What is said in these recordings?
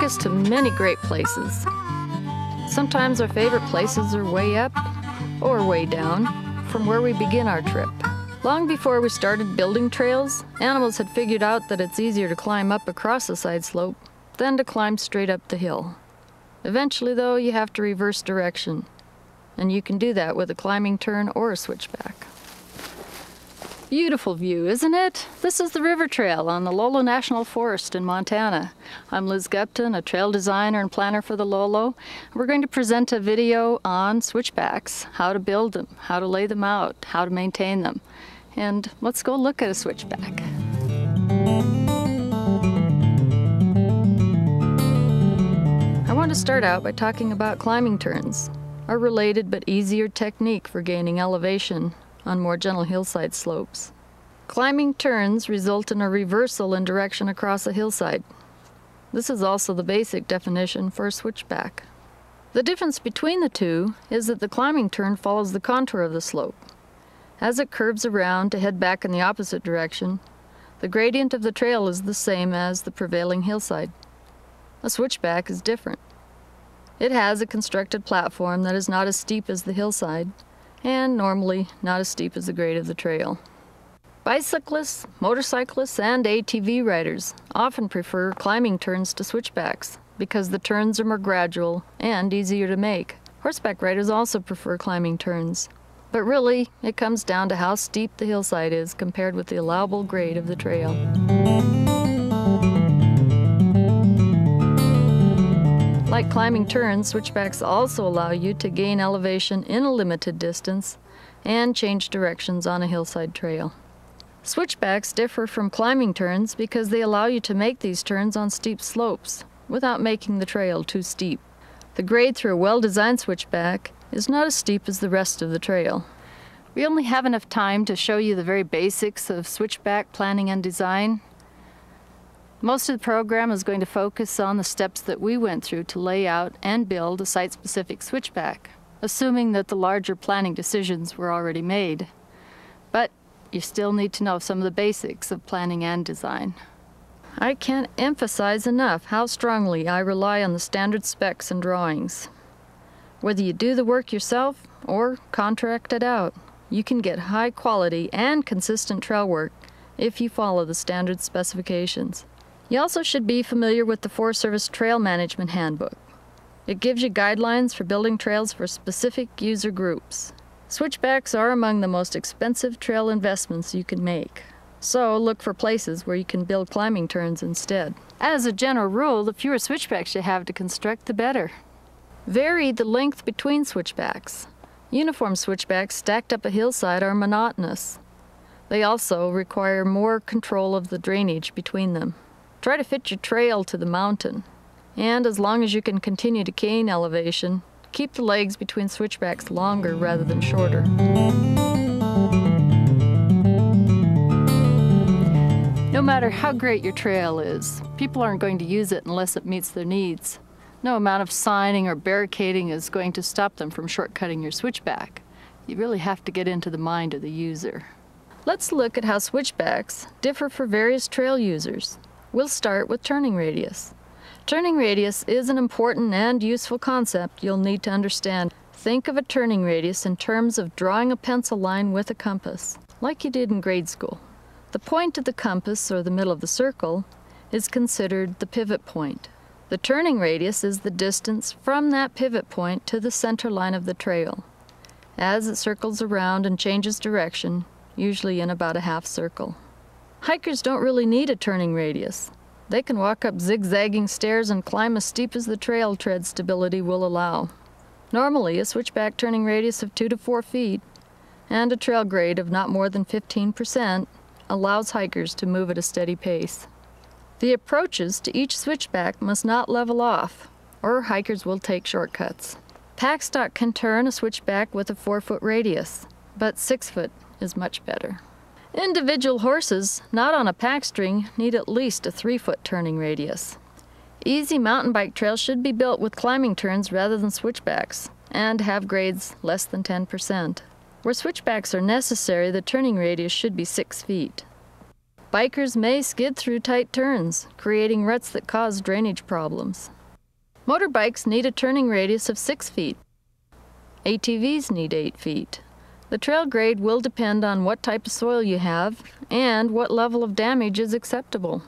Us to many great places. Sometimes our favorite places are way up or way down from where we begin our trip. Long before we started building trails, animals had figured out that it's easier to climb up across a side slope than to climb straight up the hill. Eventually, though, you have to reverse direction, and you can do that with a climbing turn or a switchback. Beautiful view, isn't it? This is the River Trail on the Lolo National Forest in Montana. I'm Liz Gupton, a trail designer and planner for the Lolo. We're going to present a video on switchbacks, how to build them, how to lay them out, how to maintain them. And let's go look at a switchback. I want to start out by talking about climbing turns, a related but easier technique for gaining elevation on more gentle hillside slopes. Climbing turns result in a reversal in direction across a hillside. This is also the basic definition for a switchback. The difference between the two is that the climbing turn follows the contour of the slope. As it curves around to head back in the opposite direction, the gradient of the trail is the same as the prevailing hillside. A switchback is different. It has a constructed platform that is not as steep as the hillside, and normally not as steep as the grade of the trail. Bicyclists, motorcyclists, and ATV riders often prefer climbing turns to switchbacks because the turns are more gradual and easier to make. Horseback riders also prefer climbing turns. But really, it comes down to how steep the hillside is compared with the allowable grade of the trail. Like climbing turns, switchbacks also allow you to gain elevation in a limited distance and change directions on a hillside trail. Switchbacks differ from climbing turns because they allow you to make these turns on steep slopes without making the trail too steep. The grade through a well-designed switchback is not as steep as the rest of the trail. We only have enough time to show you the very basics of switchback planning and design, most of the program is going to focus on the steps that we went through to lay out and build a site-specific switchback, assuming that the larger planning decisions were already made. But you still need to know some of the basics of planning and design. I can't emphasize enough how strongly I rely on the standard specs and drawings. Whether you do the work yourself or contract it out, you can get high quality and consistent trail work if you follow the standard specifications. You also should be familiar with the Forest Service Trail Management Handbook. It gives you guidelines for building trails for specific user groups. Switchbacks are among the most expensive trail investments you can make. So look for places where you can build climbing turns instead. As a general rule, the fewer switchbacks you have to construct, the better. Vary the length between switchbacks. Uniform switchbacks stacked up a hillside are monotonous. They also require more control of the drainage between them. Try to fit your trail to the mountain. And as long as you can continue to gain elevation, keep the legs between switchbacks longer rather than shorter. No matter how great your trail is, people aren't going to use it unless it meets their needs. No amount of signing or barricading is going to stop them from shortcutting your switchback. You really have to get into the mind of the user. Let's look at how switchbacks differ for various trail users. We'll start with turning radius. Turning radius is an important and useful concept you'll need to understand. Think of a turning radius in terms of drawing a pencil line with a compass, like you did in grade school. The point of the compass, or the middle of the circle, is considered the pivot point. The turning radius is the distance from that pivot point to the center line of the trail. As it circles around and changes direction, usually in about a half circle. Hikers don't really need a turning radius. They can walk up zigzagging stairs and climb as steep as the trail tread stability will allow. Normally, a switchback turning radius of 2 to 4 feet and a trail grade of not more than 15% allows hikers to move at a steady pace. The approaches to each switchback must not level off, or hikers will take shortcuts. Packstock can turn a switchback with a 4-foot radius, but 6 foot is much better. Individual horses, not on a pack string, need at least a three foot turning radius. Easy mountain bike trails should be built with climbing turns rather than switchbacks, and have grades less than 10%. Where switchbacks are necessary, the turning radius should be 6 feet. Bikers may skid through tight turns, creating ruts that cause drainage problems. Motorbikes need a turning radius of 6 feet. ATVs need 8 feet. The trail grade will depend on what type of soil you have and what level of damage is acceptable.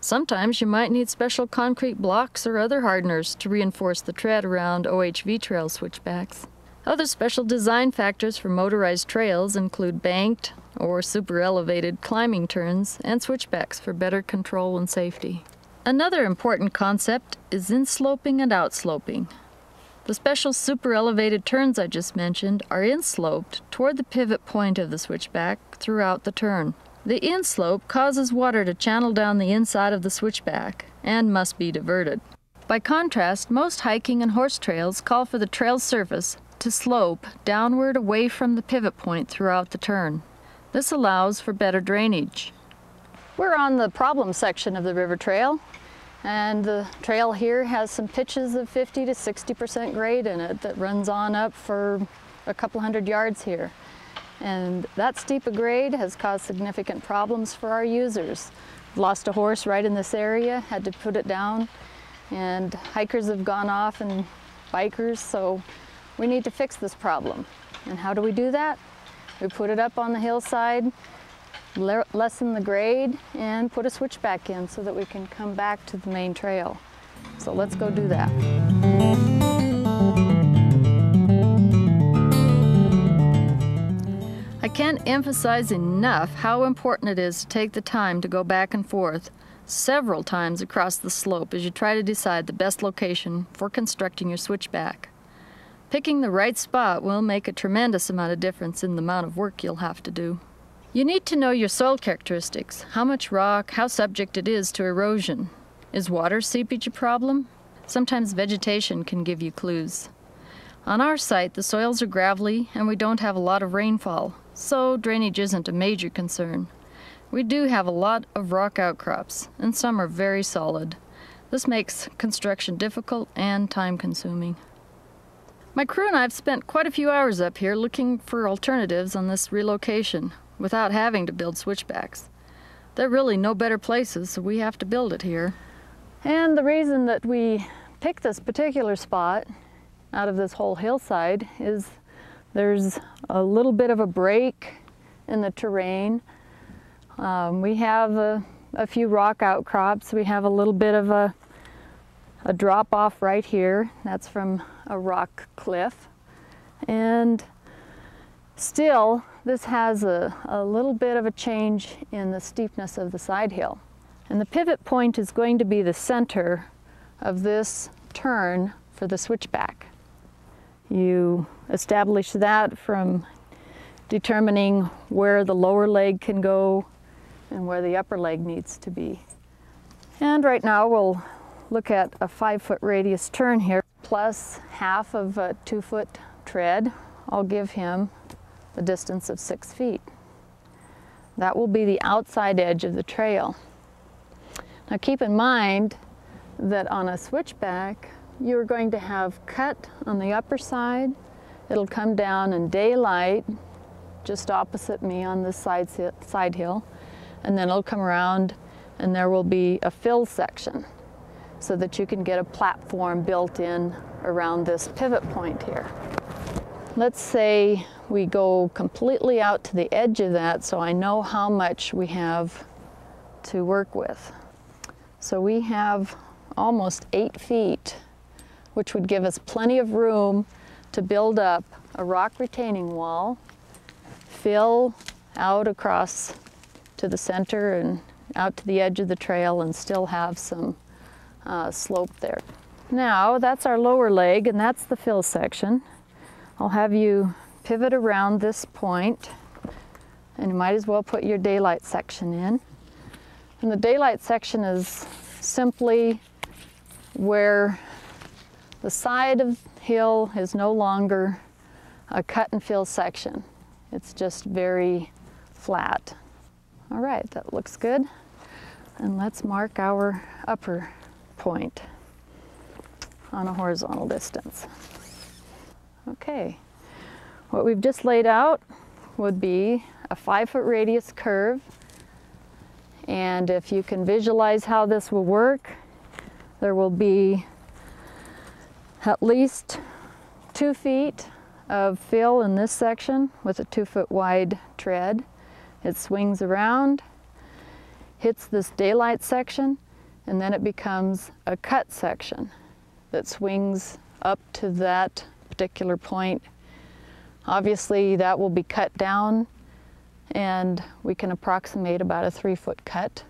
Sometimes you might need special concrete blocks or other hardeners to reinforce the tread around OHV trail switchbacks. Other special design factors for motorized trails include banked or super elevated climbing turns and switchbacks for better control and safety. Another important concept is insloping and outsloping. The special super elevated turns I just mentioned are insloped toward the pivot point of the switchback throughout the turn. The inslope causes water to channel down the inside of the switchback and must be diverted. By contrast, most hiking and horse trails call for the trail surface to slope downward away from the pivot point throughout the turn. This allows for better drainage. We're on the problem section of the river trail and the trail here has some pitches of 50 to 60% grade in it that runs on up for a couple hundred yards here. And that steep a grade has caused significant problems for our users. Lost a horse right in this area, had to put it down, and hikers have gone off and bikers, so we need to fix this problem. And how do we do that? We put it up on the hillside, le lessen the grade and put a switchback in so that we can come back to the main trail. So let's go do that. I can't emphasize enough how important it is to take the time to go back and forth several times across the slope as you try to decide the best location for constructing your switchback. Picking the right spot will make a tremendous amount of difference in the amount of work you'll have to do. You need to know your soil characteristics, how much rock, how subject it is to erosion. Is water seepage a problem? Sometimes vegetation can give you clues. On our site, the soils are gravelly and we don't have a lot of rainfall, so drainage isn't a major concern. We do have a lot of rock outcrops, and some are very solid. This makes construction difficult and time consuming. My crew and I have spent quite a few hours up here looking for alternatives on this relocation without having to build switchbacks. There are really no better places, so we have to build it here. And the reason that we picked this particular spot out of this whole hillside is there's a little bit of a break in the terrain. Um, we have a, a, few rock outcrops. We have a little bit of a, a drop off right here. That's from a rock cliff. And still, this has a, a little bit of a change in the steepness of the side hill. And the pivot point is going to be the center of this turn for the switchback. You establish that from determining where the lower leg can go and where the upper leg needs to be. And right now we'll look at a five foot radius turn here plus half of a two foot tread. I'll give him the distance of six feet. That will be the outside edge of the trail. Now keep in mind that on a switchback, you're going to have cut on the upper side. It'll come down in daylight, just opposite me on this side, side hill, and then it'll come around and there will be a fill section so that you can get a platform built in around this pivot point here. Let's say we go completely out to the edge of that so I know how much we have to work with. So we have almost eight feet, which would give us plenty of room to build up a rock retaining wall, fill out across to the center and out to the edge of the trail and still have some uh, slope there. Now that's our lower leg and that's the fill section. I'll have you pivot around this point and you might as well put your daylight section in. And the daylight section is simply where the side of hill is no longer a cut and fill section. It's just very flat. All right, that looks good. And let's mark our upper point on a horizontal distance. Okay, what we've just laid out would be a five foot radius curve And if you can visualize how this will work, there will be at least two feet of fill in this section with a two foot wide tread. It swings around, hits this daylight section, and then it becomes a cut section that swings up to that particular point. Obviously that will be cut down and we can approximate about a three foot cut.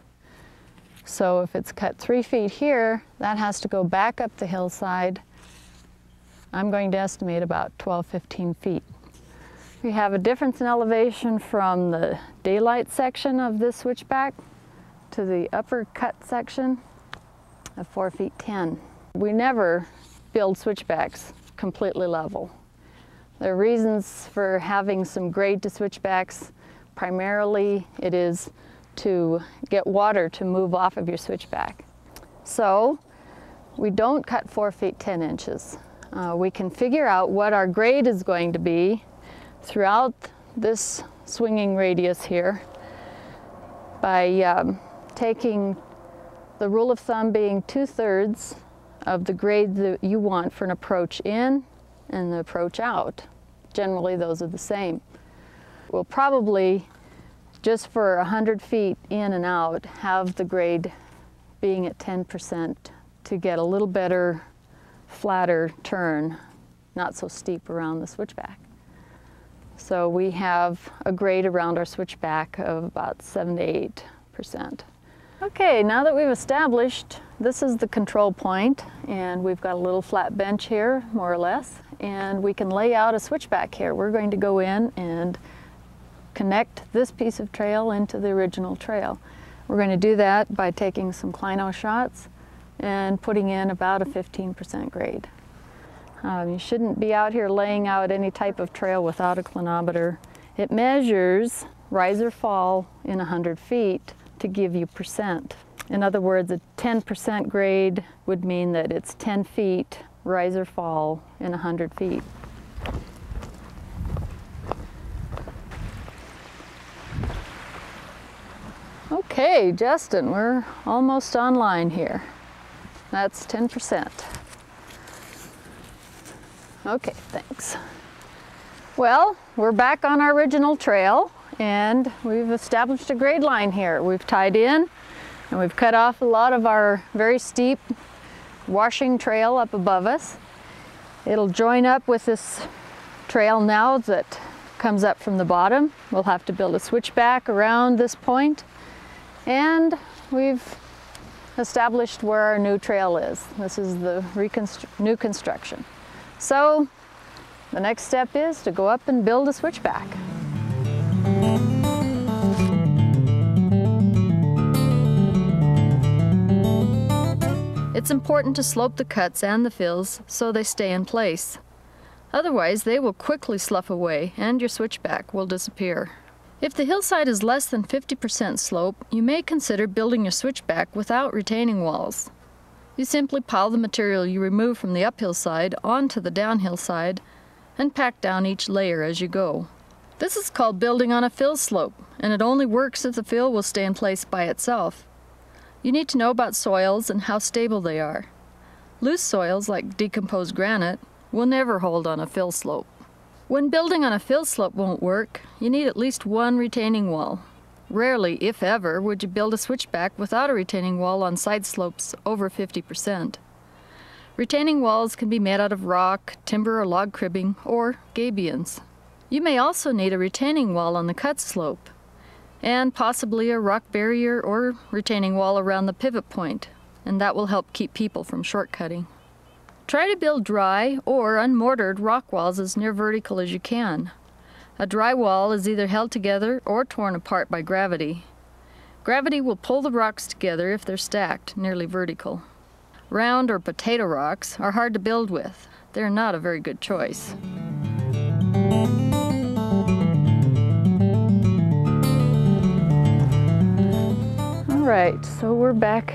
So if it's cut three feet here, that has to go back up the hillside. I'm going to estimate about 12, 15 feet. We have a difference in elevation from the daylight section of this switchback to the upper cut section of 4 feet 10. We never build switchbacks completely level. Are reasons for having some grade to switchbacks. Primarily it is to get water to move off of your switchback. So we don't cut 4 feet 10 inches. Uh, we can figure out what our grade is going to be throughout this swinging radius here by um, taking the rule of thumb being two-thirds of the grade that you want for an approach in and the approach out. Generally, those are the same. We'll probably, just for 100 feet in and out, have the grade being at 10% to get a little better flatter turn, not so steep around the switchback. So we have a grade around our switchback of about 7 to 8 percent. Okay, now that we've established this is the control point and we've got a little flat bench here, more or less, and we can lay out a switchback here. We're going to go in and connect this piece of trail into the original trail. We're going to do that by taking some clino shots and putting in about a 15% grade. Um, you shouldn't be out here laying out any type of trail without a clinometer. It measures rise or fall in 100 feet to give you percent. In other words, a 10% grade would mean that it's 10 feet rise or fall in 100 feet. Okay, Justin, we're almost online here. That's 10%. Okay, thanks. Well, we're back on our original trail and we've established a grade line here. We've tied in and we've cut off a lot of our very steep washing trail up above us. It'll join up with this trail now that comes up from the bottom. We'll have to build a switchback around this point and we've established where our new trail is. This is the new construction. So the next step is to go up and build a switchback. It's important to slope the cuts and the fills so they stay in place. Otherwise, they will quickly slough away and your switchback will disappear. If the hillside is less than 50% slope, you may consider building your switchback without retaining walls. You simply pile the material you remove from the uphill side onto the downhill side and pack down each layer as you go. This is called building on a fill slope, and it only works if the fill will stay in place by itself. You need to know about soils and how stable they are. Loose soils, like decomposed granite, will never hold on a fill slope. When building on a fill slope won't work, you need at least one retaining wall. Rarely, if ever, would you build a switchback without a retaining wall on side slopes over 50%. Retaining walls can be made out of rock, timber or log cribbing, or gabions. You may also need a retaining wall on the cut slope, and possibly a rock barrier or retaining wall around the pivot point, and that will help keep people from shortcutting. Try to build dry or unmortared rock walls as near vertical as you can. A dry wall is either held together or torn apart by gravity. Gravity will pull the rocks together if they're stacked nearly vertical. Round or potato rocks are hard to build with. They're not a very good choice. Right, so we're back.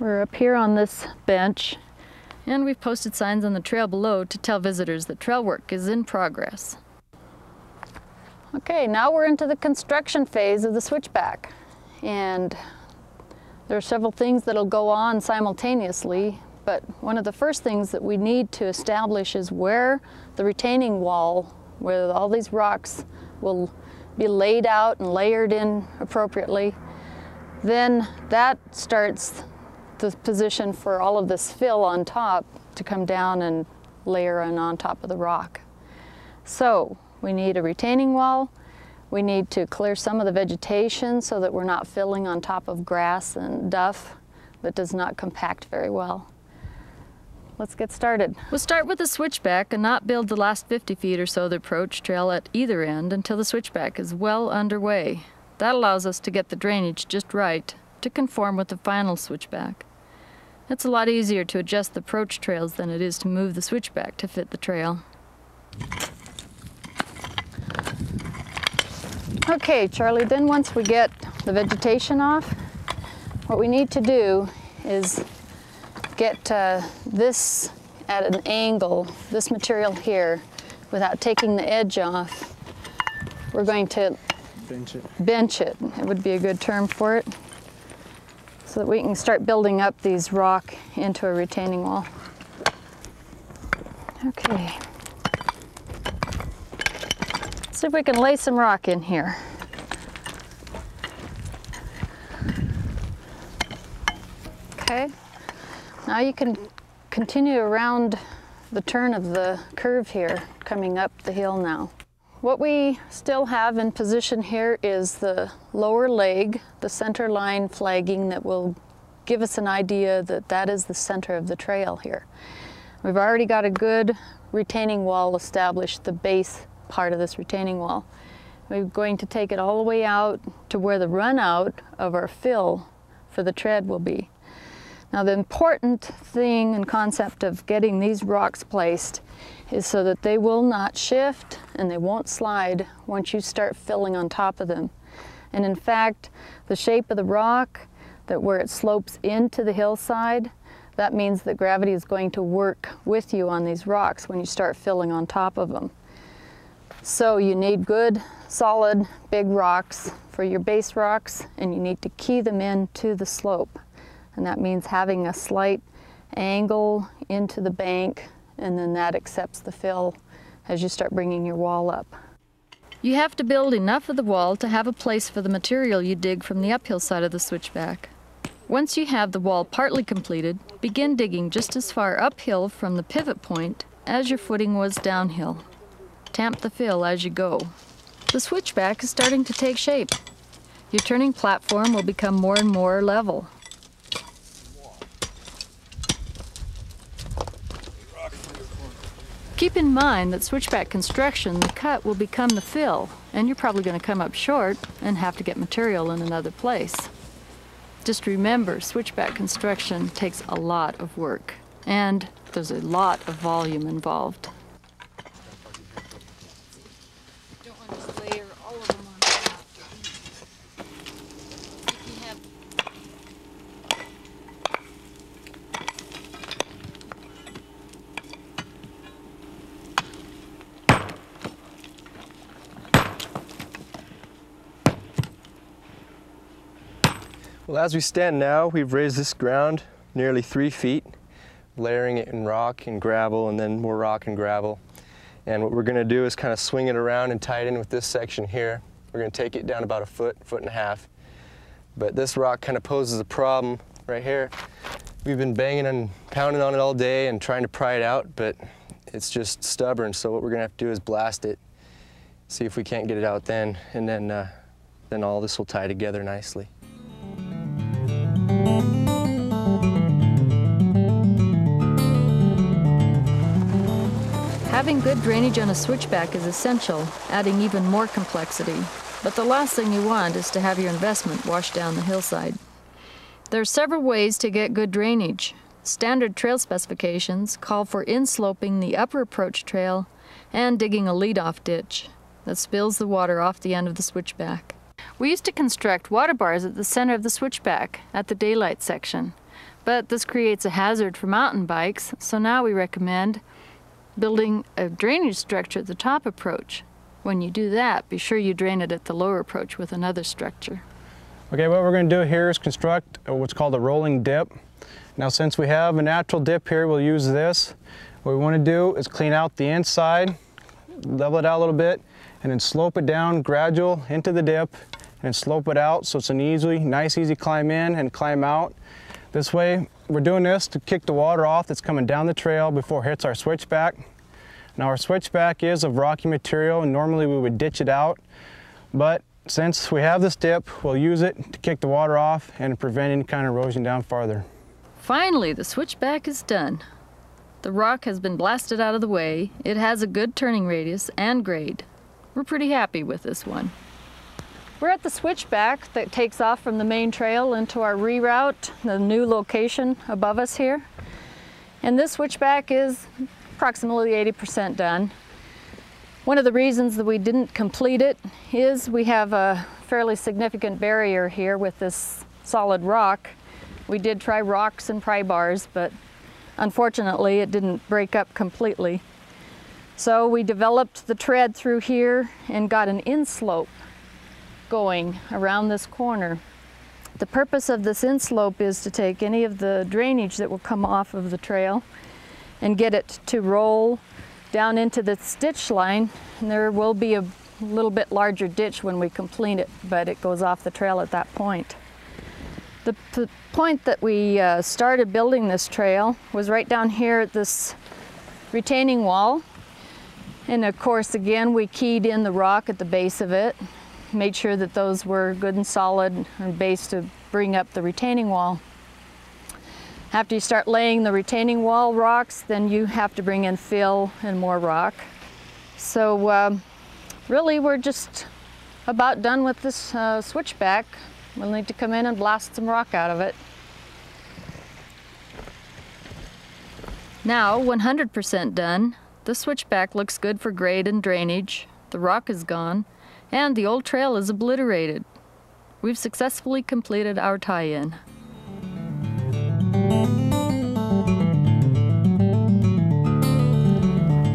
We're up here on this bench and we've posted signs on the trail below to tell visitors that trail work is in progress. Okay, now we're into the construction phase of the switchback. And There are several things that'll go on simultaneously, but one of the first things that we need to establish is where the retaining wall, where all these rocks will be laid out and layered in appropriately. Then that starts the position for all of this fill on top to come down and layer in on top of the rock. So we need a retaining wall. We need to clear some of the vegetation so that we're not filling on top of grass and duff that does not compact very well. Let's get started. We'll start with the switchback and not build the last 50 feet or so of the approach trail at either end until the switchback is well underway. That allows us to get the drainage just right to conform with the final switchback. It's a lot easier to adjust the approach trails than it is to move the switchback to fit the trail. Okay, Charlie, then once we get the vegetation off, what we need to do is get uh, this at an angle, this material here, without taking the edge off. We're going to bench it. Bench it, it would be a good term for it, so that we can start building up these rock into a retaining wall. Okay. See if we can lay some rock in here. Okay, now you can continue around the turn of the curve here, coming up the hill now. What we still have in position here is the lower leg, the center line flagging that will give us an idea that that is the center of the trail here. We've already got a good retaining wall established, the base part of this retaining wall. We're going to take it all the way out to where the run out of our fill for the tread will be. Now the important thing and concept of getting these rocks placed is so that they will not shift and they won't slide once you start filling on top of them. And in fact, the shape of the rock, that where it slopes into the hillside, that means that gravity is going to work with you on these rocks when you start filling on top of them. So you need good, solid, big rocks for your base rocks, and you need to key them in to the slope. And that means having a slight angle into the bank, and then that accepts the fill as you start bringing your wall up. You have to build enough of the wall to have a place for the material you dig from the uphill side of the switchback. Once you have the wall partly completed, begin digging just as far uphill from the pivot point as your footing was downhill. Tamp the fill as you go. The switchback is starting to take shape. Your turning platform will become more and more level. Keep in mind that switchback construction, the cut will become the fill, and you're probably going to come up short and have to get material in another place. Just remember, switchback construction takes a lot of work, and there's a lot of volume involved. Well, as we stand now, we've raised this ground nearly three feet, layering it in rock and gravel and then more rock and gravel. And what we're gonna do is kind of swing it around and tie it in with this section here. We're gonna take it down about a foot, foot and a half. But this rock kind of poses a problem right here. We've been banging and pounding on it all day and trying to pry it out, but it's just stubborn. So what we're gonna have to do is blast it, see if we can't get it out then, and then, uh, then all this will tie together nicely. Having good drainage on a switchback is essential, adding even more complexity. But the last thing you want is to have your investment washed down the hillside. There are several ways to get good drainage. Standard trail specifications call for insloping the upper approach trail and digging a leadoff ditch that spills the water off the end of the switchback. We used to construct water bars at the center of the switchback at the daylight section, but this creates a hazard for mountain bikes, so now we recommend building a drainage structure at the top approach. When you do that, be sure you drain it at the lower approach with another structure. Okay, what we're going to do here is construct what's called a rolling dip. Now since we have a natural dip here, we'll use this. What we want to do is clean out the inside, level it out a little bit, and then slope it down gradual into the dip and slope it out so it's an easy, nice easy climb in and climb out. This way, we're doing this to kick the water off that's coming down the trail before it hits our switchback. Now our switchback is of rocky material and normally we would ditch it out, but since we have this dip, we'll use it to kick the water off and prevent any kind of erosion down farther. Finally, the switchback is done. The rock has been blasted out of the way, it has a good turning radius and grade. We're pretty happy with this one. We're at the switchback that takes off from the main trail into our reroute, the new location above us here. And this switchback is approximately 80% done. One of the reasons that we didn't complete it is we have a fairly significant barrier here with this solid rock. We did try rocks and pry bars, but unfortunately it didn't break up completely. So we developed the tread through here and got an inslope going around this corner. The purpose of this inslope is to take any of the drainage that will come off of the trail and get it to roll down into the ditch line. And there will be a little bit larger ditch when we complete it, but it goes off the trail at that point. The, point that we uh, started building this trail was right down here at this retaining wall. And of course, again, we keyed in the rock at the base of it, made sure that those were good and solid and base to bring up the retaining wall. After you start laying the retaining wall rocks, then you have to bring in fill and more rock. So um, really we're just about done with this uh, switchback. We'll need to come in and blast some rock out of it. Now 100% done, the switchback looks good for grade and drainage, the rock is gone, and the old trail is obliterated. We've successfully completed our tie-in.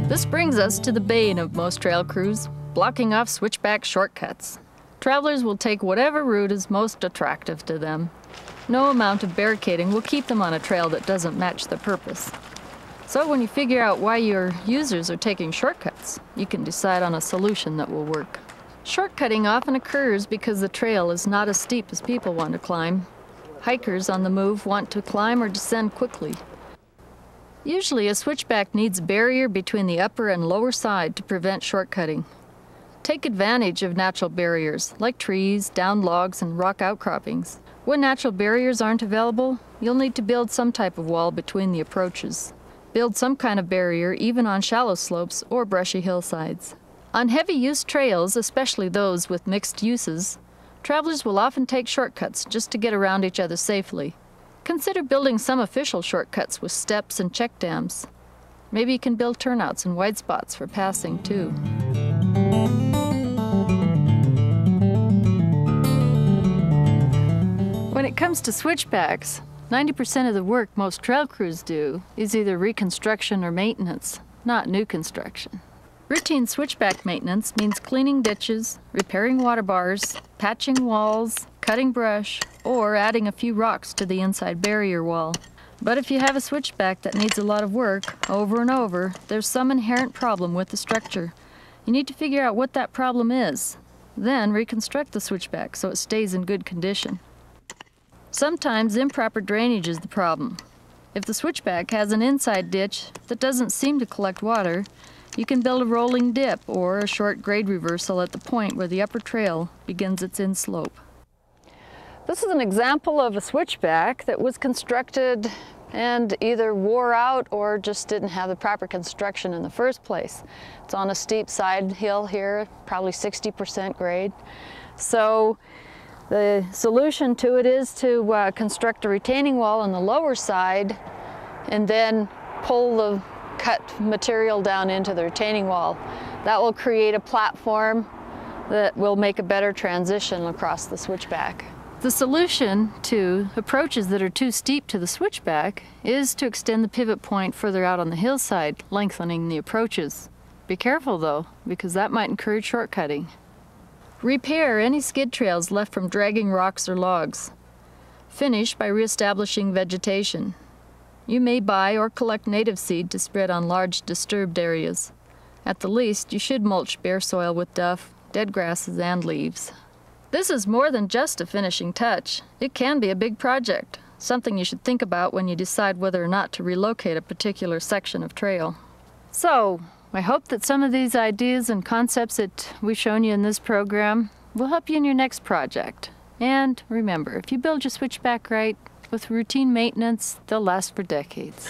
This brings us to the bane of most trail crews, blocking off switchback shortcuts. Travelers will take whatever route is most attractive to them. No amount of barricading will keep them on a trail that doesn't match the purpose. So when you figure out why your users are taking shortcuts, you can decide on a solution that will work. Shortcutting often occurs because the trail is not as steep as people want to climb. Hikers on the move want to climb or descend quickly, Usually a switchback needs a barrier between the upper and lower side to prevent shortcutting. Take advantage of natural barriers, like trees, down logs, and rock outcroppings. When natural barriers aren't available, you'll need to build some type of wall between the approaches. Build some kind of barrier even on shallow slopes or brushy hillsides. On heavy use trails, especially those with mixed uses, travelers will often take shortcuts just to get around each other safely. Consider building some official shortcuts with steps and check dams. Maybe you can build turnouts and wide spots for passing too. When it comes to switchbacks, 90% of the work most trail crews do is either reconstruction or maintenance, not new construction. Routine switchback maintenance means cleaning ditches, repairing water bars, patching walls, cutting brush, or adding a few rocks to the inside barrier wall. But if you have a switchback that needs a lot of work, over and over, there's some inherent problem with the structure. You need to figure out what that problem is. Then reconstruct the switchback so it stays in good condition. Sometimes improper drainage is the problem. If the switchback has an inside ditch that doesn't seem to collect water, you can build a rolling dip or a short grade reversal at the point where the upper trail begins its inslope. This is an example of a switchback that was constructed and either wore out or just didn't have the proper construction in the first place. It's on a steep side hill here, probably 60% grade. So the solution to it is to uh, construct a retaining wall on the lower side and then pull the cut material down into the retaining wall. That will create a platform that will make a better transition across the switchback. The solution to approaches that are too steep to the switchback is to extend the pivot point further out on the hillside, lengthening the approaches. Be careful though, because that might encourage shortcutting. Repair any skid trails left from dragging rocks or logs. Finish by reestablishing vegetation. You may buy or collect native seed to spread on large disturbed areas. At the least, you should mulch bare soil with duff, dead grasses, and leaves. This is more than just a finishing touch. It can be a big project, something you should think about when you decide whether or not to relocate a particular section of trail. So, I hope that some of these ideas and concepts that we've shown you in this program will help you in your next project. And remember, if you build your switchback right, with routine maintenance, they'll last for decades.